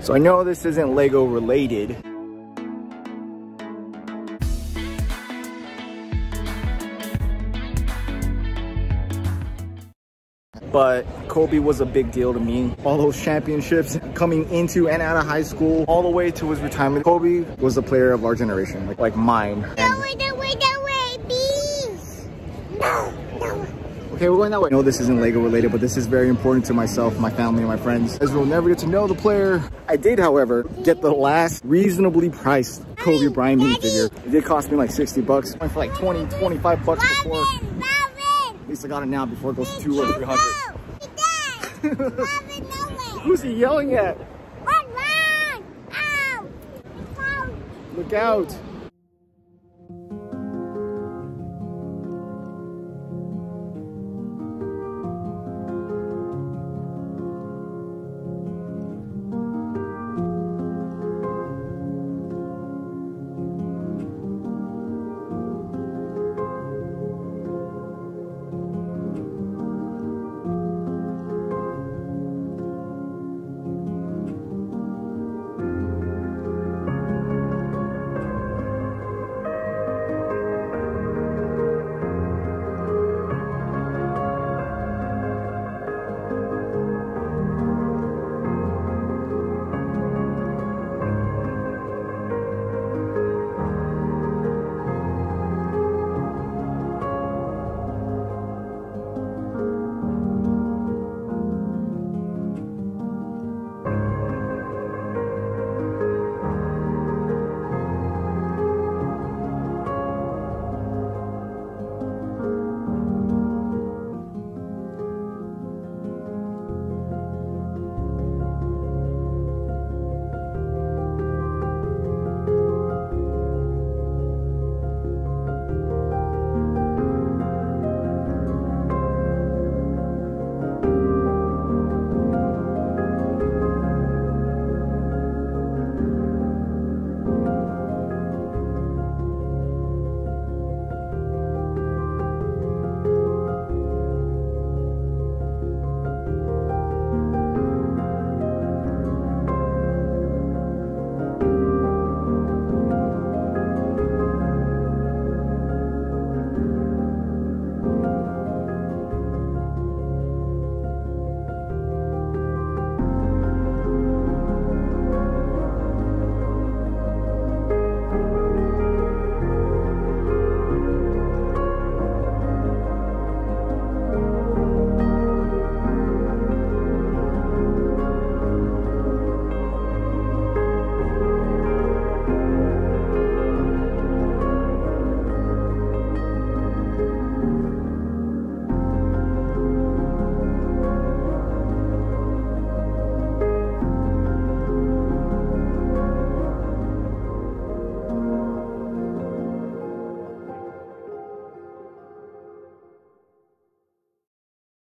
So I know this isn't Lego related. But Kobe was a big deal to me. All those championships coming into and out of high school, all the way to his retirement. Kobe was a player of our generation, like, like mine. And No way, no way, no way, please. No, no. Okay, we're going that way. I know this isn't Lego related, but this is very important to myself, my family, and my friends, as we'll never get to know the player. I did, however, get the last reasonably priced Kobe Bryant minifigure. It did cost me like 60 bucks. Went for like 20, 25 bucks before. Robin, Robin. At least I got it now before it goes to two or 300. Robin, no. Who's he yelling at? Run, run. Ow. Ow. Look out.